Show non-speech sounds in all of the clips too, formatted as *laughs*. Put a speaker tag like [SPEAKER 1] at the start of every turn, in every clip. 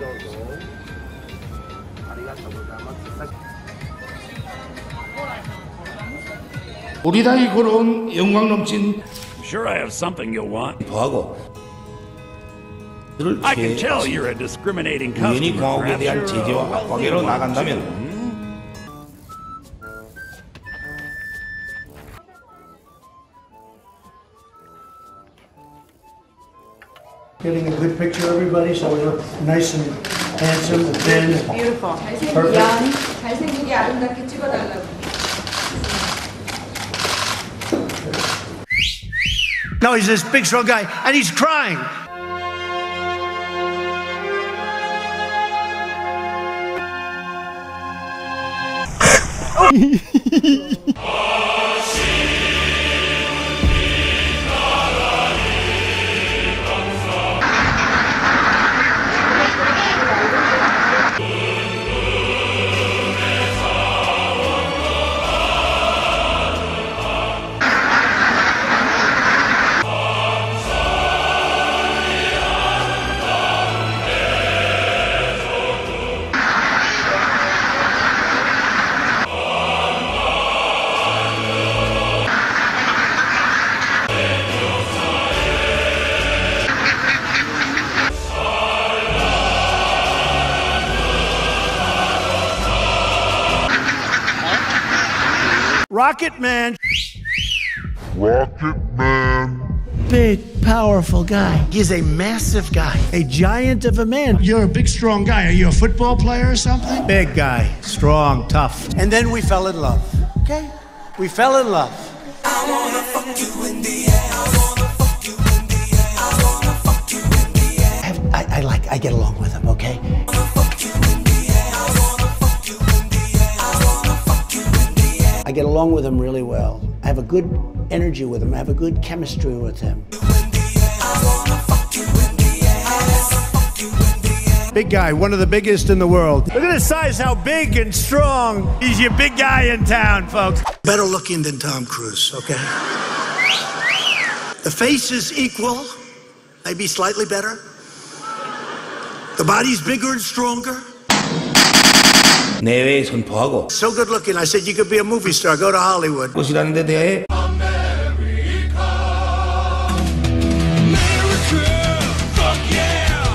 [SPEAKER 1] どうぞありがとうございます 우리 당이 걸어온 영광 넘친 I'm
[SPEAKER 2] sure I have something you'll want
[SPEAKER 3] 더하고
[SPEAKER 2] I can tell you're a discriminating customer.
[SPEAKER 3] 우연히 공항에 대한 제재와 압박으로 나간다면
[SPEAKER 4] Getting a good picture, everybody, so we look nice and handsome and thin.
[SPEAKER 5] Beautiful.
[SPEAKER 4] Perfect.
[SPEAKER 5] 양 잘생기게 아름답게 찍어달라고.
[SPEAKER 4] No, he's this big, strong guy, and he's crying. *laughs* Rocket Man.
[SPEAKER 6] Rocket Man.
[SPEAKER 4] Big, powerful guy. He's a massive guy, a giant of a man. You're a big, strong guy. Are you a football player or something? Big guy, strong, tough. And then we fell in love. Okay? We fell in love. I, get along with him really well. I have a good energy with him. I have a good chemistry with him. Big guy, one of the biggest in the world. Look at his size, how big and strong. He's your big guy in town, folks. Better looking than Tom Cruise, okay? The face is equal, maybe slightly better. The body's bigger and stronger.
[SPEAKER 3] 내외에 선포하고
[SPEAKER 4] So good looking. I said, you could be a movie star. Go to Hollywood.
[SPEAKER 3] 것이라는 데 대해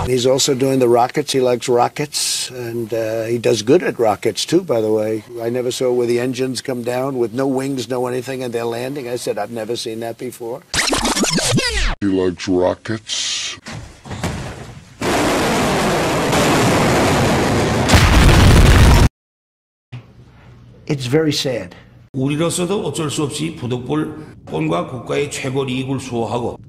[SPEAKER 4] He's also doing the rockets. He likes rockets, and uh, he does good at rockets too. By the way, I never saw where the engines come down with no wings, no anything, and they're landing. I said I've never seen that before.
[SPEAKER 6] He likes rockets.
[SPEAKER 4] It's very sad.
[SPEAKER 3] 우리로서도 어쩔 수 없이 부득불 본과 국가의 최고 이익을 수호하고